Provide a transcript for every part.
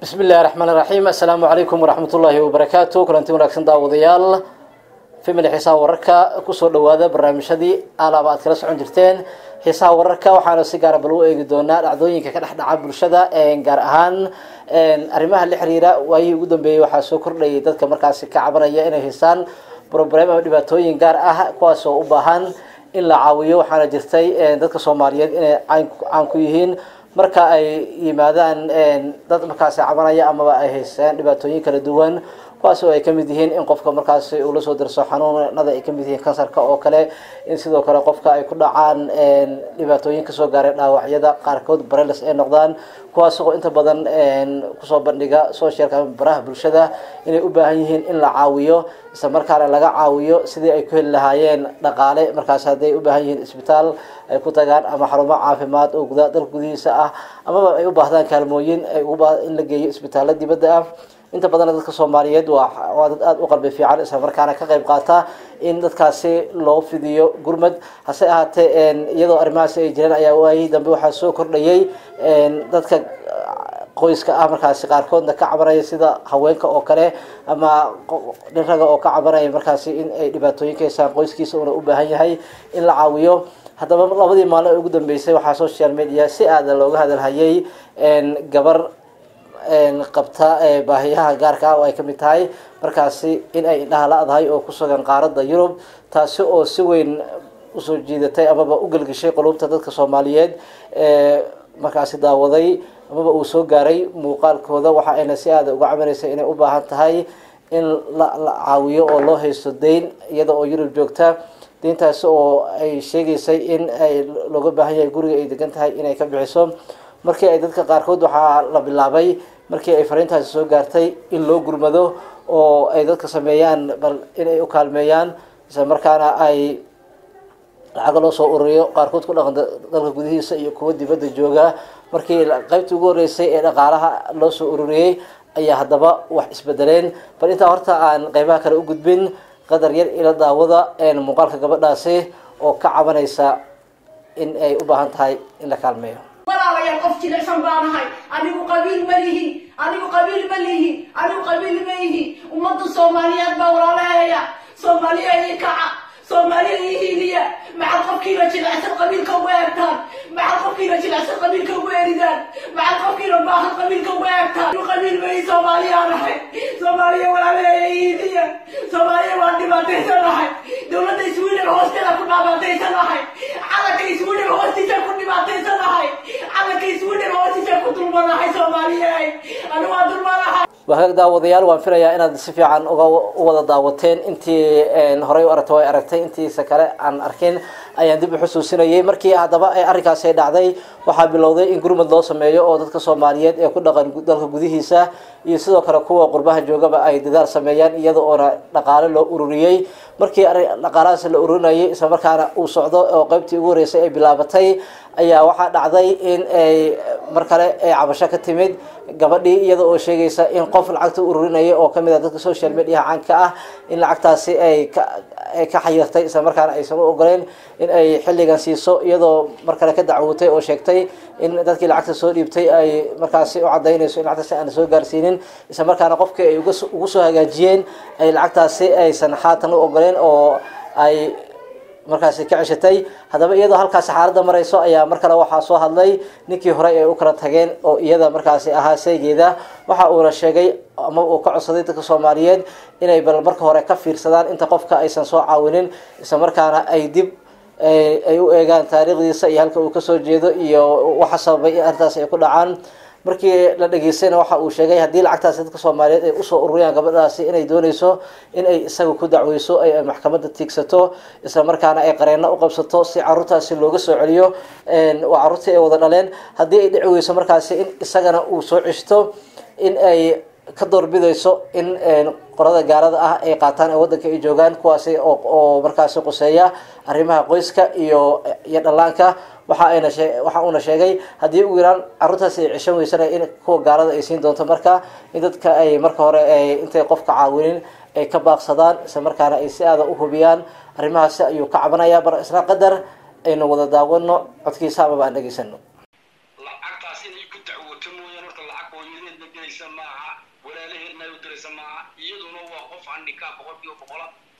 bismi illahi raxmaan iraxiim assalaamu calaykum waraxmatullaahi wabarakaatu kulanti wanaagsan daawadayaal. Family xiisaha wararka ku soo dhawaada barnaamijyadii alaaba aad kala socon jirteen. Xiisaha wararka waxaana si gaara bal u eegi doonaa dhacdooyinka ka dhex dhaca bulshada gaar ahaan arrimaha la xiriira waayihii ugu dambeeyey waxaa soo kordhayay dadka markaasi ka cabanaya inay haystaan broblem ama dhibaatooyin gaar ah kuwaas oo u baahan in la caawiyo. Waxaana jirtay dadka soomaaliyeed inay caan ku yihiin marka ay yimaadaan dad markaasi cabanaya amaba ay haystaan dhibaatooyin kala duwan kuwaas oo ay ka mid yihiin in qofka markaasi uu dirso xanuunada ay ka mid yihiin kansarka oo kale. In sidoo kale qofka ay ku dhacaan dhibaatooyin ka soo gaaray dhaawacyada qaarkood bareles ay noqdaan kuwaas oo inta badan ku soo bandhiga socialka baraha bulshada inay u baahan yihiin in la caawiyo isla markaana laga caawiyo sidii ay ku heli lahaayeen dhaqaale. Markaas hadday u baahan yihiin isbitaal ay ku tagaan ama xarumo caafimaad oo guda dalka gudihiisa ah amaba ay u baahdaan kaalmooyin in la geeyo isbitaallo dibadda ah inta badan dadka soomaaliyeed waa dad aada u qalbi fiican isla markaana ka qayb qaata in dadkaasi loo fidiyo gurmad. Hase ahaatee iyadoo arrimahaasi ay jireen ayaa waayihii dambe waxaa soo kordhayay dadka qoyska ah markaasi qaarkoodna ka cabanaya sida haweenka oo kale ama nin raga oo ka cabanaya markaasi in ay dhibaatooyin ka haysaan qoyskiisa una u baahan yahay in la caawiyo. Haddaba labadii maalin ugu dambeysay waxaa social media si aada looga hadalhayay gabar qabta baahiyaha gaarka ah oo ay ka mid tahay. Markaasi in ay indhaha la-dahay oo kusugan qaaradda yurub taasi oo si weyn u soo jiidatay amaba u gelgeshay qulubta dadka soomaaliyeed ee markaasi daawaday amaba uu soo gaaray muuqaalkooda. Waxa ayna si aada uga cabanaysay inay u baahan tahay in la caawiyo oo loo haysto deyn iyada oo yurub joogta. Deyntaasi oo ay sheegaysay in ay looga baahan yahay guriga ay degan tahay inay ka bixiso markii ay dadka qaarkood waxaa la bilaabay markii ay fariintaasi soo gaartay in loo gurmado oo ay dadka sameeyaan bal inay u kaalmeeyaan isla markaana ay lacaga loo soo ururiyo qaarkood ku dhaqan dalka gudihiisa iyo kuwa dibadda jooga. Markii qaybtii ugu horreysay ee dhaqaalaha loo soo ururiyey ayaa haddaba wax isbedeleen bal intaa horta aan qeybaha kale u gudbin qadar yar ila daawada muuqaalka gabadhaasi oo ka cabanaysa in ay u baahan tahay in la kaalmeeyo walaalayaal qof jilicsan baanahay anigu qabiil ma lihi anigu qabiil ma lihi anigu qabiil ma ihi ummadda soomaaliyeed baa walaalaheeya soomaaliya ii kaca soomaaliya ii hiiliya. Maxad qofkiina jilicsan qabiilka ugu eegtaan? Maxad qofkiina jilicsan qabiilka ugu eridaan? Maxad qofkiina baahan qabiilka ugu eegtaan? Anigu qabiil ma ihi soomaaliyaa nahay soomaaliya walaalaheeya ii hiiliya. Soomaaliya waan dhibaataysanahay dowladda sweden hoosteeda ku dhibaataysanahay calanka sweden hoostiisa ku dhibaataysanahay calanka sweden hoostiisa ku dulmanahay soomaaliya anigu waan dulmanahay waa hagaag daawadayaal waan filayaa inaad si fiican uga u wada daawateen. Intii horey u aragta way aragtay. Intiisa kale aan arkin ayaan dib u xusuusinayay markii haddaba ay arrinkaasi dhacday waxaa bilowday in gurmud loo sameeyo oo dadka soomaaliyeed ee ku dhaqan dalka gudihiisa. Iyo sidoo kale kuwa qurbaha joogaba ay dadaal sameeyaan iyada oona dhaqaale loo ururiyey markii dhaqaalahaas la ururinayay isla markaana uu socdo oo qeybtii ugu horreysay ay bilaabatay ayaa waxaa dhacday in ay mar kale ay cabasho ka timid gabadhii iyada oo sheegaysa in qof lacagta ururinaya oo ka mid ah dadka social mediaha caanka ah in lacagtaasi ay ay ka xayirtay isla markaana aysan u ogoleyn in ay xilligan siiso iyadoo mar kale ka dacwootay oo sheegtay in dadkii lacagta soo dhiibtay ay markaasi u cadaynayso in lacagtaasi aan soo gaarsiinin isla markaana qofkii ay ugu soo hagaajiyeen ay lacagtaasi aysan haatan u ogoleen oo ay markaasi ka ceshatay. Haddaba iyadoo halkaasi xaaladda marayso ayaa mar kale waxaa soo hadlay ninkii horey ay u kala tageen oo iyada markaasi ahaa seegeeda waxa uuna sheegay ama uu ka codsaday dadka soomaaliyeed inay bal marka hore ka fiirsadaan inta qofka aysan soo caawinin isla markaana ay dib ay u eegaan taariikhdiisa iyo halka uu ka soo jeedo iyo waxa sababay in arrintaasi ay ku dhacaan markii la dhageystayna waxa uu sheegay haddii lacagtaasi dadka soomaaliyeed ay u soo ururiyaan gabadhaasi inay dooneyso in ay isaga ku dacweyso ay maxkamadda tiigsato isla markaana ay qareenno u qabsato si caruurtaasi looga soo celiyo waa caruurtii ay wada dhaleen. Haddii ay dhici weyso markaasi in isagana uu soo ceshto in ay ka doorbidayso in qorada gaalada ah ay qaataan ee wadanka ay joogaan kuwaasi oo markaasi quseeya arrimaha qoyska iyo iyo dhallaanka waxa ayna waxa uuna sheegay haddii ugu yaraan carruurtaasi ay ceshan weysana in kuwa gaalada ay siin doonto marka in dadka ay marka hore intay qofka caawinin ay ka baaqsadaan isla markaana ay si aada u hubiyaan arrimahaasi ayuu ka cabanayaa. Bar isla qadar aynu wada daawano codkiisa amaba aan qof handhikaa boqolkiiba boqola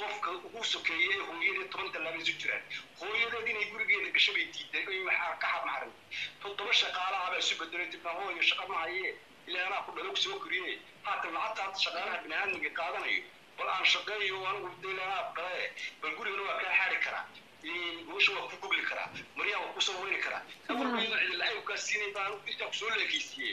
qofka ugu sokeeye ee hooyadeed toban tallaaba isu jiraan. Hooyadeed inay gurigeeda gasho bay diiday oy maxaa ka xabmaxarin toddoba shaqaalaha baa isu bedelay dibna hooyo shaqa ma haye. Ilaa anaa ku dhalo soo koriye haatan lacagta shaqaalaha biniaadmiga qaadanayo. Bal aan shaqeeyo anigu deelanaa dhale bal gurigana waa kaa xaari karaa. Gobasha waa ku gogli karaa. Maryaa waa ku soo weyni karaa. Afarbayda cidi lacag kaa siinay baan intaa ku soo leekaysiiye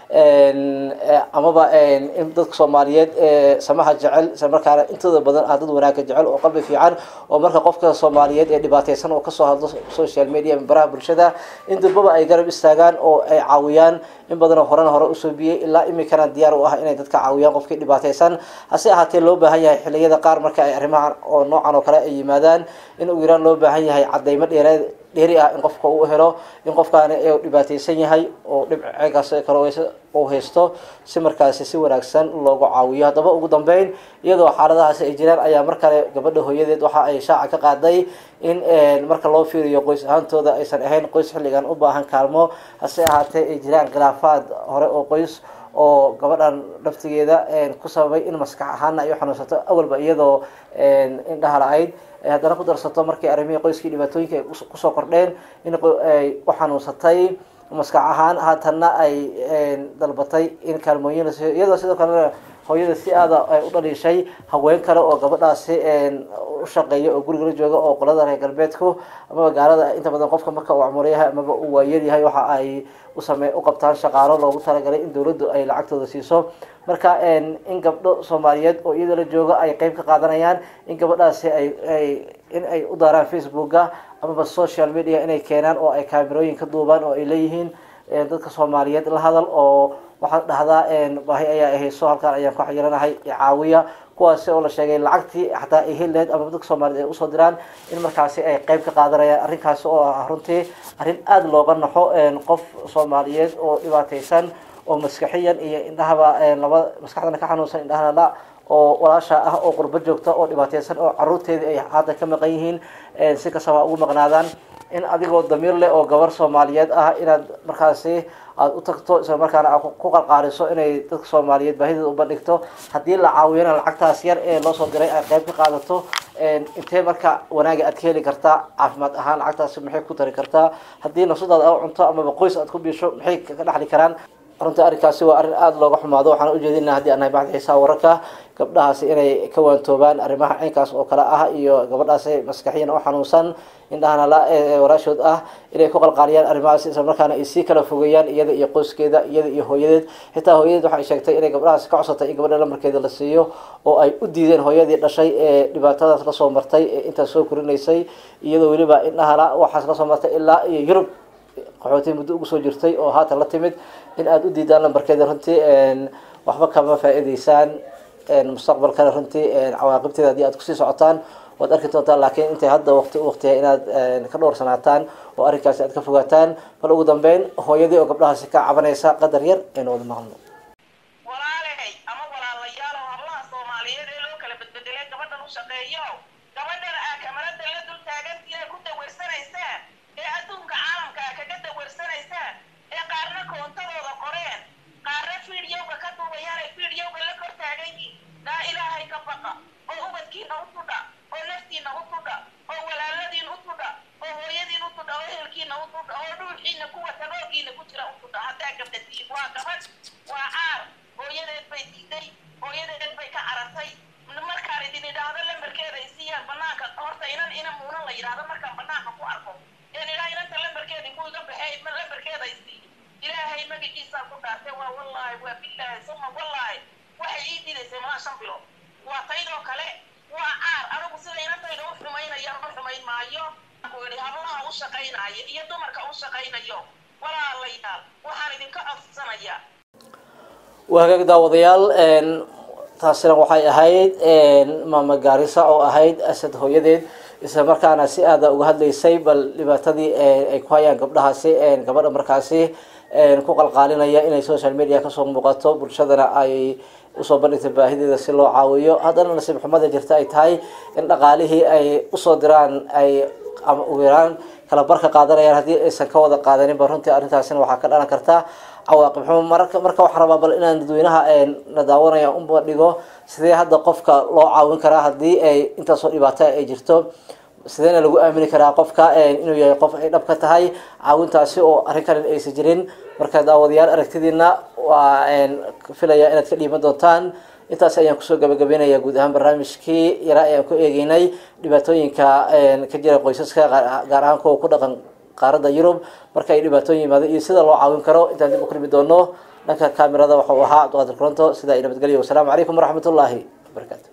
amaba in dadka soomaaliyeed ee samaha jecel isla markaana intooda badan ah dad wanaagga jecel oo qalbi fiican oo marka qofka soomaaliyeed ee dhibaateysan oo ka soo hadlo social media baraha bulshada in durbaba ay garab istaagaan oo ay caawiyaan in badanoo horena hore u soo biyey ilaa imikana diyaar u ah inay dadka caawiyaan qofkii dhibaateysan hase ahaatee loo baahan yahay xiliyada qaar marka ay arrimahan oo noocan oo kale ay yimaadaan in ugu yaraan loo baahan yahay cadeymo dheereed dheeri ah in qofka uu helo in qofkaani dhibaateysan yahay oo dhibceegaas kale uu haysto si markaasi si wanaagsan loogu caawiyo. Haddaba ugu dambeyn iyadoo xaaladahaasi ay jiraan ayaa mar kale gabadha hooyadeed waxa ay shaaca ka qaaday in marka loo fiiriyo qoys ahaantooda aysan ahayn qoys xilligan u baahan kaalmo. Hase ahaatee ay jiraan khilaafaad hore oo qoys oo gabadhan laftigeeda ku sababay in maskax ahaana ay u xanuunsato awalba iyadoo indhaha la-ayd haddana ku darsato markii arrimihii qoyskii dhibaatooyinka ay ku soo kordheen in ay u xanuunsatay. Maskax ahaan haatanna ay dalbatay in kaalmooyin iyadoo sidoo kalena hooyada si aada ay u dhaliishay haween kale oo gabadhaasi u shaqeeya oo guriga la jooga oo qolada reer galbeedku amaba gaalada inta badan qofka marka uu acmuro yahay amaba uu waayar yahay waxa ay usame u qabtaan shaqaalo loogu talagalay in dawladdu ay lacagtooda siiso. Marka in gabdho soomaaliyeed oo iyada la jooga ay qeyb ka qaadanayaan in gabadhaasi ay ay in ay u daaraan facebooka amaba social media inay keenaan oo ay kaamirooyin ka duubaan oo ay leeyihiin dadka soomaaliyeed la hadal oo waxaad dhahdaa baahi ayaa hayso halkaan ayaan ku xayiranahay caawiya kuwaasi oo la sheegay lacagtii xataa ay heli lahayd ama dadka soomaaliyed ay u soo diraan in markaasi ay qeyb ka qaadanayaan arrinkaasi oo ah runtii arrin aada looga naxo qof soomaaliyeed oo dhibaateysan oo maskaxiyan iyo indhahaba laba maskaxdana ka xanuunsan indhahana la oo walaasha ah oo qurbo joogta oo dhibaateysan oo caruurteedii ay haatan ka maqan yihiin si kastaba ugu maqnaadaan in adigoo damiir leh oo gabar soomaaliyeed ah inaad markaasi aada u tagto isla markaana ku qalqaariso inay dadka soomaaliyeed baahideeda u bandhigto haddii la caawiyana lacagtaas yar ee loosoo diray ay qeyb ka qaadato intee marka wanaaga aad ka heli kartaa caafimaad ahaan lacagtaasi maxay ku tari kartaa? Haddii nafsadaada a cunto amaba qoys aad ku biisho maxay ka dhexli karaan? Runtii arrinkaasi waa arrin aada looga xumaado. Waxaan ujeedinaa haddii anahay bacdi xiisaa wararka gabdhahaasi inay ka waantoobaan arrimaha caynkaas oo kale ah iyo gabadhaasi maskaxiyan oo xanuunsan indhahana la walaashood ah inay ku qalqaaliyaan arrimahaasi isla markaana ay sii kala fogeeyaan iyada iyo qoyskeeda iyada iyo hooyadeed. Xitaa hooyadeed waxay sheegtay inay gabdhahaasi ka codsatay in gabadha lamarkeeda la siiyo oo ay u diideen hooyadii dhashay ee dhibaatadaas la soo martay ee intaas soo korinaysay. Iyadoo weliba indhahana waxaas la soo martay ilaa iyo yurub qaxootii muddo ugu soo jirtay oo haatan la timid in aada u diidaan lambarkeeda runtii waxba kama faa-iideysaan mustaqbalkana runtii cawaaqibteeda haddii aad ku sii socotaan waad arki doontaan laakiin intay hadda waqti u waqtiya inaad ka dhowrsanaataan oo arrinkaasi aad ka fogaataan bal ugu dambeyn hooyadii oo gabdhahaasi ka cabanaysa qadar yar aynu wada maqlno walaalay ee loo kala gabadhan u shaqeeyo gabadhan aa kamarada la dul taagantii ay ku dawarsanaysaan ee adduunka caalamka aa kaga dawarsanaysaan ee qaarna koontadooda qoreen qaarna fiidyowga ka duubayaan ay fiidyowga la kor taagan yihiin daa ilaahay ka baqa oo ubadkiina u tudha oo naftiina u tudha oo walaaladiin u tudha oo hooyadiin u tudha oo ehelkiina u tudha oo dhuuxiina kuwa tagoogiina ku jira u tudha haddaa gabdhatiin waa gabadh waa iyadaysi ilaahay dhaartay waa wallaahi waa billaahi suma wallaahi waxay ii dilaysay malaa shan bilo waa taydoo kale waa caar anigu sida inantayda u xumaynaya ma xumayn maayo idhi hablaha u shaqaynaya iyo dumarka u shaqaynayo walaalayaal waxaan idinka codsanayaa waa daawadayaal taasina waxay ahayd maama gaarisa oo ahayd asad hooyadeed isla markaana si aada uga hadlaysay bal dhibaatadii ay ku hayaan gabdhahaasi gabadha markaasi ku qalqaalinaya inay social media ka soo muuqato bulshadana ay u soo bandhigta baahideeda si loo caawiyo. Haddana nasiib xumada jirta ay tahay in dhaqaalihii ay u soo diraan ay ama ugu yaraan kala barka qaadanayaan haddii aysan ka wada qaadaninba runtii arrintaasina waxaa ka dhalan karta cawaaqib xumo. Marka marka waxaan rabaa bal inaan dadweynaha na daawanaya unba dhigo sidee hadda qofka loo caawin karaa haddii ay intaasoo dhibaato ay jirto sideena lagu aamini karaa qofka inuu yahay qof ay dhab ka tahay caawintaasi oo arrin kalen aysan jirin. Marka daawadayaal aragtidiina waa filaya inaad ka dhiiban doontaan. Intaas ayaan ku soo gabagabeynaya guud ahaan barnaamijkii yaraa ayaan ku eegeynay dhibaatooyinka ka jira qoysaska gaar ahaan kuwa ku dhaqan qaaradda yurub. Marka ay dhibaatooyin yimaado iyo sida loo caawin karo intaan dib u kulmi doono dhanka kamerada waxau ahaa cabdiqaadir koronto sidaa i nabadgelyo. Wasalaamu calaykum waraxmatullaahi wabarakaatu